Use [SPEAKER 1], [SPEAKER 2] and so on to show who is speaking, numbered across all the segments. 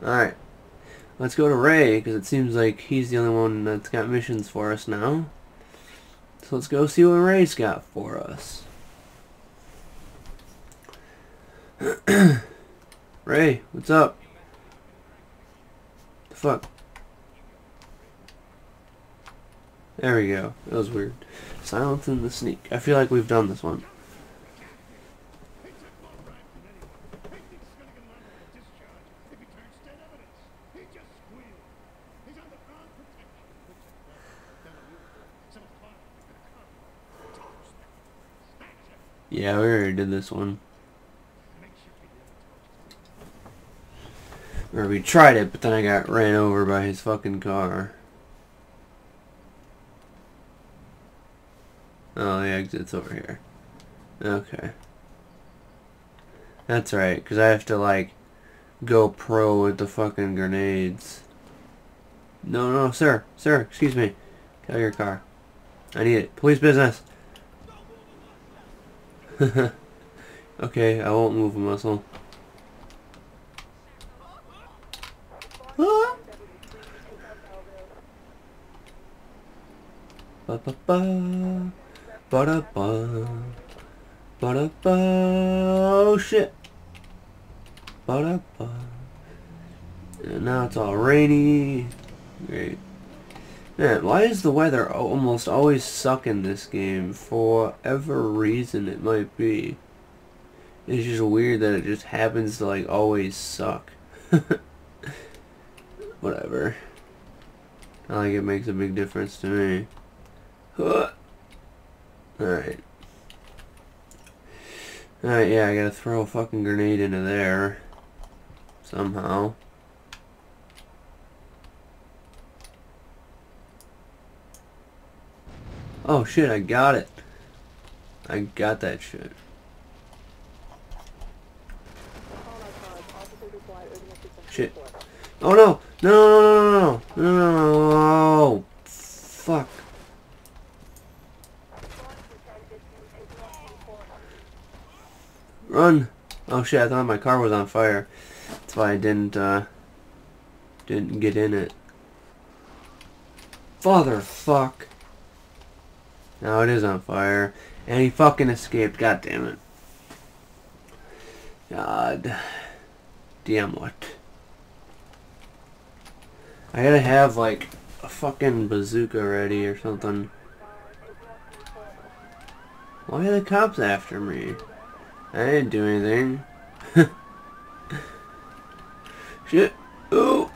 [SPEAKER 1] let's go to Ray, because it seems like he's the only one that's got missions for us now. So let's go see what Ray's got for us. Ray, what's up? The fuck? There we go. That was weird. Silence in the sneak. I feel like we've done this one. Yeah, we already did this one. Or we tried it, but then I got ran over by his fucking car. Oh, the exit's over here. Okay. That's right, because I have to, like, go pro with the fucking grenades. No, no, sir. Sir, excuse me. Get out your car. I need it. Police business. okay, I won't move a muscle. Ah. Ba ba ba. Ba da ba. Ba da ba. Oh shit. Ba da ba. And now it's all rainy. Great. Man, why is the weather almost always suck in this game? For whatever reason it might be. It's just weird that it just happens to like always suck. Whatever. Not like it makes a big difference to me. Alright. Alright, yeah, I gotta throw a fucking grenade into there. Somehow. Oh shit, I got it. I got that shit. Shit. Oh no! No, no, no, no, no, no, no, fuck. Run! Oh shit, I thought my car was on fire. That's why I didn't, uh, didn't get in it. Father fuck. Now it is on fire. And he fucking escaped. God damn it. God. Damn what. I gotta have like a fucking bazooka ready or something. Why are the cops after me? I didn't do anything. Shit. Oh.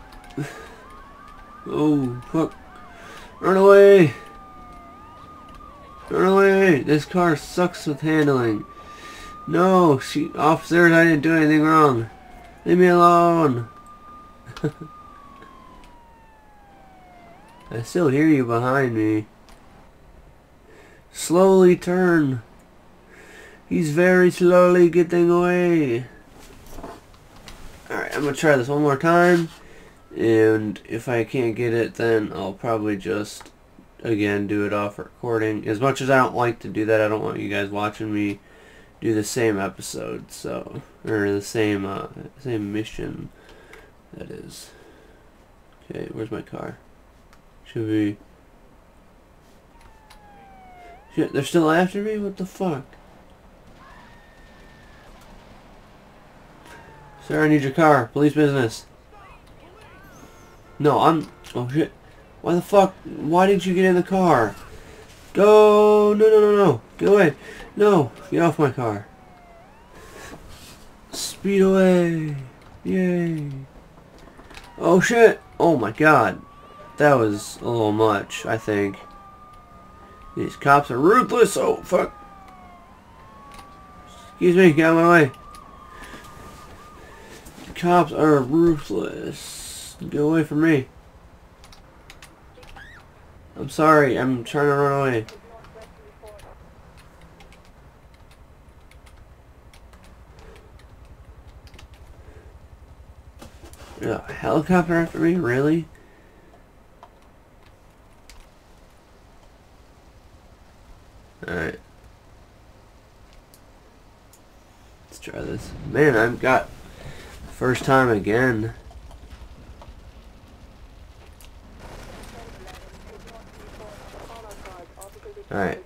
[SPEAKER 1] Oh, fuck. Run away. Away! This car sucks with handling. No, she, officers, I didn't do anything wrong. Leave me alone. I still hear you behind me. Slowly turn. He's very slowly getting away. Alright, I'm going to try this one more time. And if I can't get it, then I'll probably just again do it off recording. As much as I don't like to do that, I don't want you guys watching me do the same episode, so or the same uh, same mission. That is. Okay, where's my car? Should be. Shit, they're still after me? What the fuck? Sir, I need your car. Police business. No, I'm... Oh, shit. Why the fuck? Why didn't you get in the car? Go! No, no, no, no. Get away. No. Get off my car. Speed away. Yay. Oh, shit. Oh, my God. That was a little much, I think. These cops are ruthless. Oh, fuck. Excuse me. Get out of my way. Cops are ruthless. Get away from me. I'm sorry, I'm trying to run away. A helicopter after me? Really? Alright. Let's try this. Man, I've got first time again. Alright.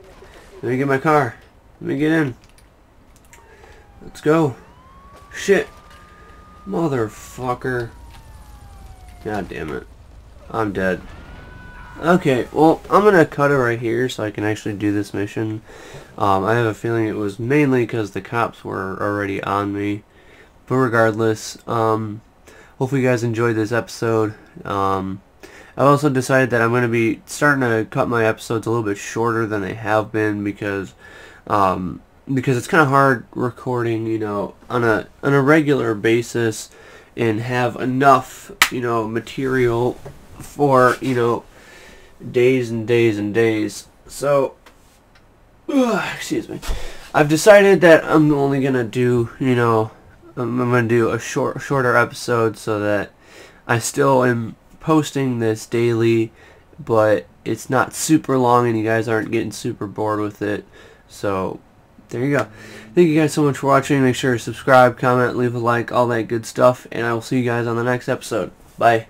[SPEAKER 1] Let me get my car. Let me get in. Let's go. Shit. Motherfucker. God damn it. I'm dead. Okay, well, I'm going to cut it right here so I can actually do this mission. Um, I have a feeling it was mainly because the cops were already on me. But regardless, um, hopefully you guys enjoyed this episode. Um, I also decided that I'm going to be starting to cut my episodes a little bit shorter than they have been because um, because it's kind of hard recording, you know, on a on a regular basis and have enough, you know, material for, you know, days and days and days. So, ugh, excuse me. I've decided that I'm only going to do, you know, I'm, I'm going to do a short shorter episode so that I still am posting this daily, but it's not super long and you guys aren't getting super bored with it. So, there you go. Thank you guys so much for watching. Make sure to subscribe, comment, leave a like, all that good stuff, and I will see you guys on the next episode. Bye.